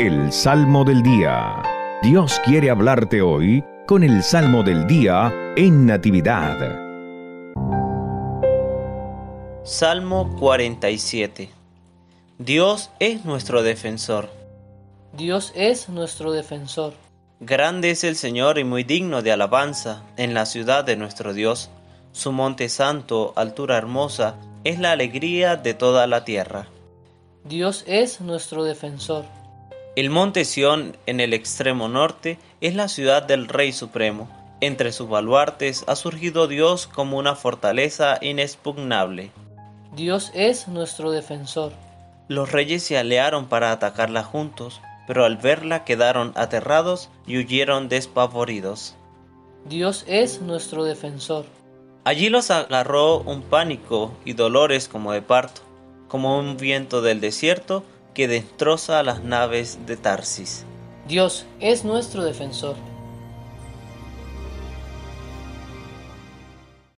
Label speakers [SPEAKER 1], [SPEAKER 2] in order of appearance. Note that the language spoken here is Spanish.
[SPEAKER 1] El Salmo del Día. Dios quiere hablarte hoy con el Salmo del Día en Natividad.
[SPEAKER 2] Salmo 47. Dios es nuestro defensor.
[SPEAKER 3] Dios es nuestro defensor.
[SPEAKER 2] Grande es el Señor y muy digno de alabanza en la ciudad de nuestro Dios. Su monte santo, altura hermosa, es la alegría de toda la tierra.
[SPEAKER 3] Dios es nuestro defensor.
[SPEAKER 2] El monte Sión, en el extremo norte, es la ciudad del Rey Supremo. Entre sus baluartes ha surgido Dios como una fortaleza inexpugnable.
[SPEAKER 3] Dios es nuestro defensor.
[SPEAKER 2] Los reyes se aliaron para atacarla juntos, pero al verla quedaron aterrados y huyeron despavoridos.
[SPEAKER 3] Dios es nuestro defensor.
[SPEAKER 2] Allí los agarró un pánico y dolores como de parto, como un viento del desierto que destroza las naves de Tarsis.
[SPEAKER 3] Dios es nuestro defensor.